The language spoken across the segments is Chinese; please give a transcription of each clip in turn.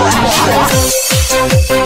哇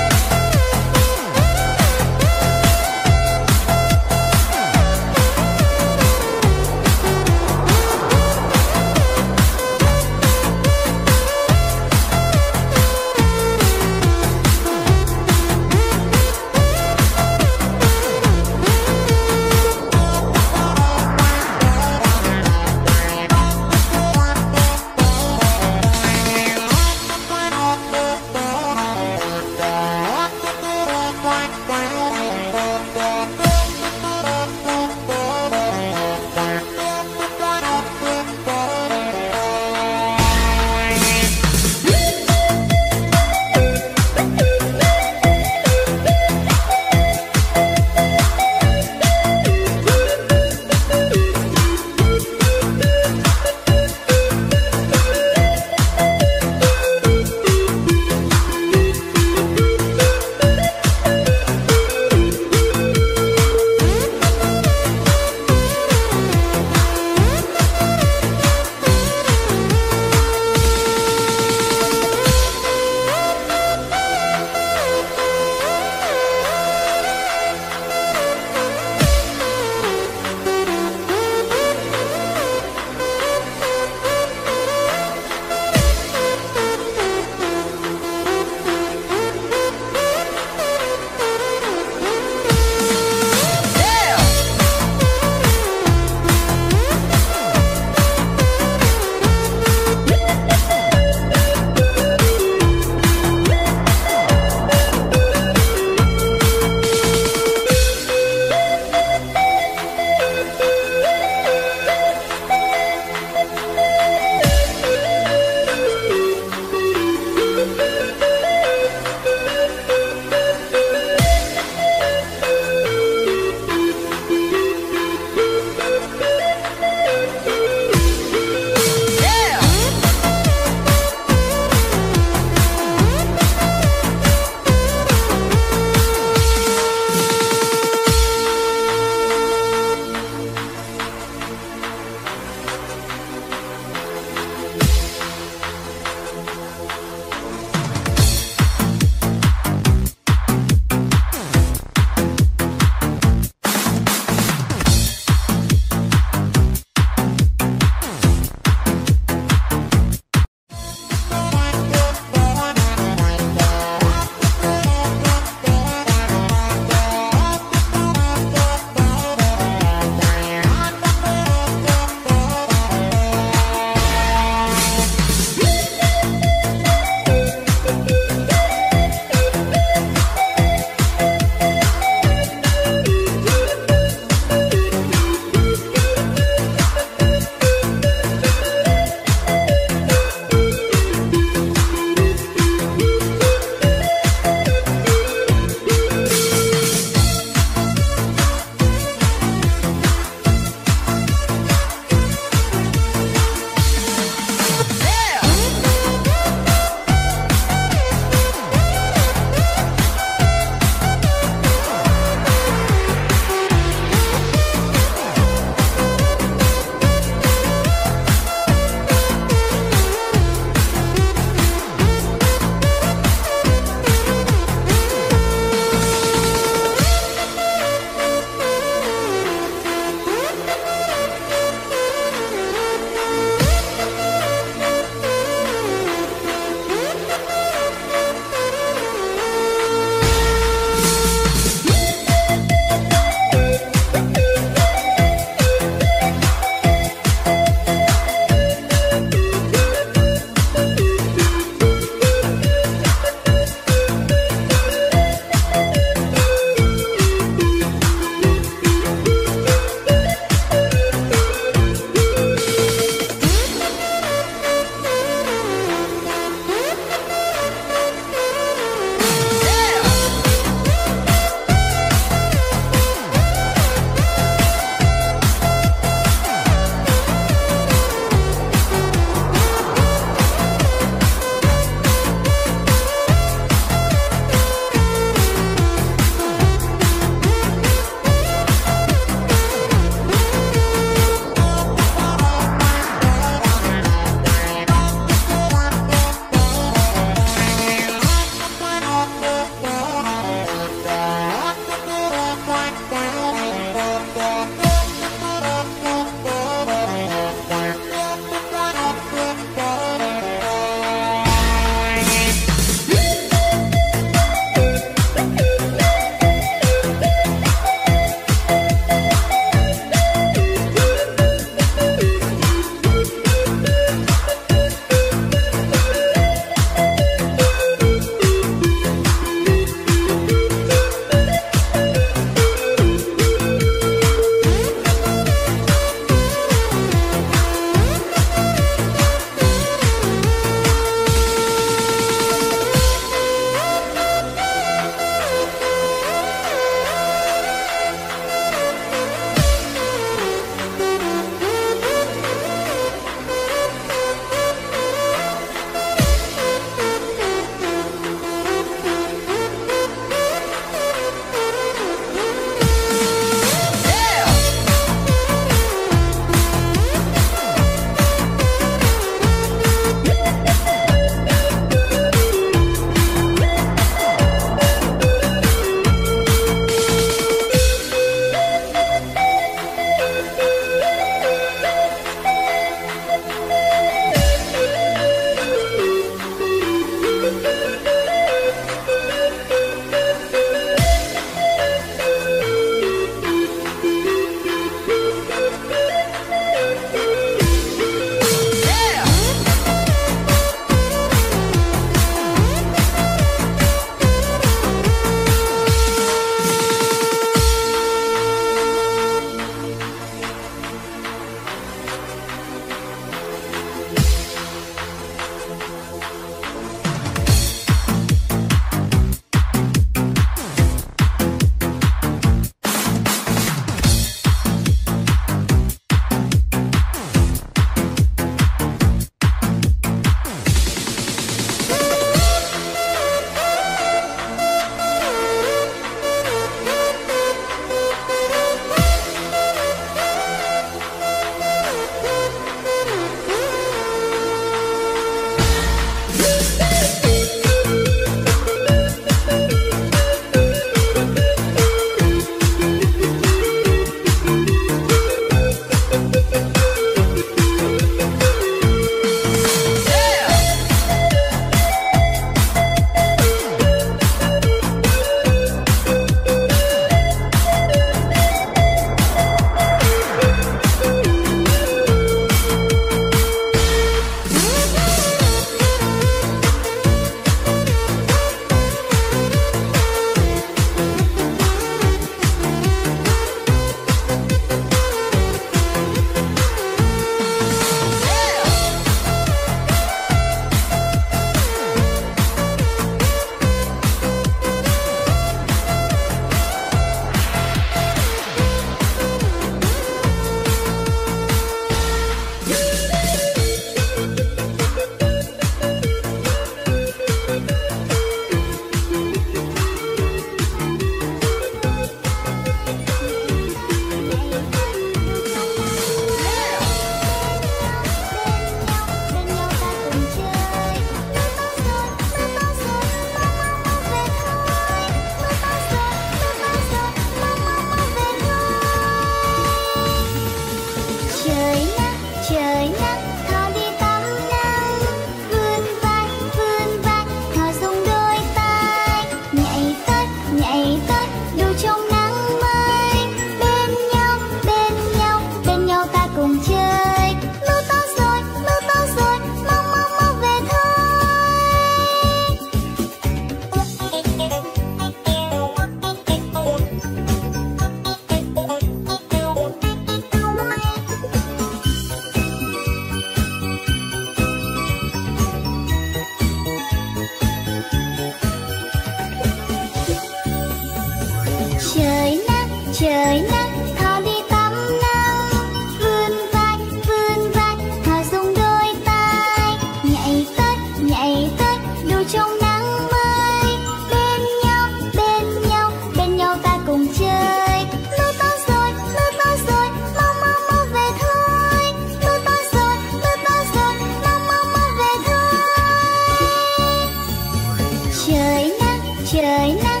trời nắng